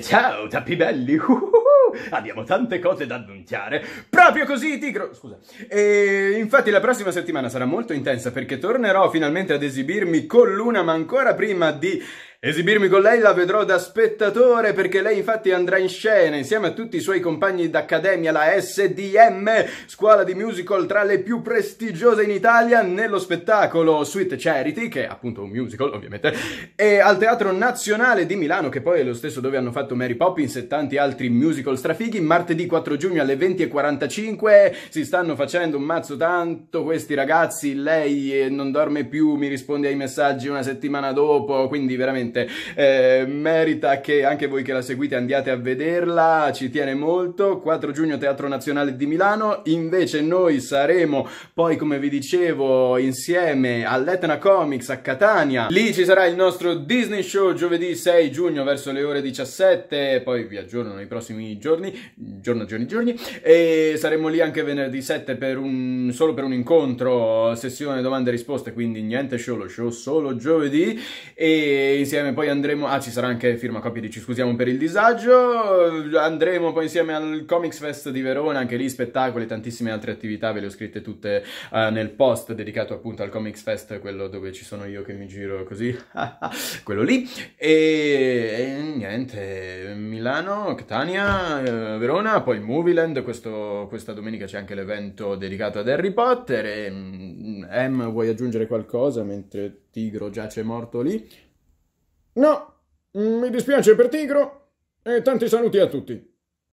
Ciao, tappi belli! Abbiamo tante cose da annunciare. Proprio così, Tigro! Scusa. E infatti la prossima settimana sarà molto intensa perché tornerò finalmente ad esibirmi con Luna, ma ancora prima di Esibirmi con lei la vedrò da spettatore perché lei infatti andrà in scena insieme a tutti i suoi compagni d'accademia, la SDM, scuola di musical tra le più prestigiose in Italia, nello spettacolo Sweet Charity, che è appunto un musical ovviamente, e al Teatro Nazionale di Milano, che poi è lo stesso dove hanno fatto Mary Poppins e tanti altri musical strafighi, martedì 4 giugno alle 20.45, si stanno facendo un mazzo tanto questi ragazzi, lei eh, non dorme più, mi risponde ai messaggi una settimana dopo, quindi veramente eh, merita che anche voi che la seguite andiate a vederla, ci tiene molto. 4 giugno Teatro Nazionale di Milano, invece noi saremo poi come vi dicevo insieme all'Etna Comics a Catania. Lì ci sarà il nostro Disney Show giovedì 6 giugno verso le ore 17, poi vi aggiorno nei prossimi giorni, giorno, giorni, giorni, e saremo lì anche venerdì 7 per un, solo per un incontro, sessione domande e risposte, quindi niente show, lo show solo giovedì e insieme poi andremo, ah ci sarà anche firma copia di Ci scusiamo per il disagio, andremo poi insieme al Comics Fest di Verona, anche lì spettacoli, tantissime altre attività, ve le ho scritte tutte uh, nel post dedicato appunto al Comics Fest, quello dove ci sono io che mi giro così, quello lì, e, e, niente, Milano, Catania, uh, Verona, poi Movieland, questo, questa domenica c'è anche l'evento dedicato ad Harry Potter e mm, Em vuoi aggiungere qualcosa mentre Tigro giace morto lì? No, mi dispiace per Tigro e tanti saluti a tutti.